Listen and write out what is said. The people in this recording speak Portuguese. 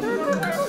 Música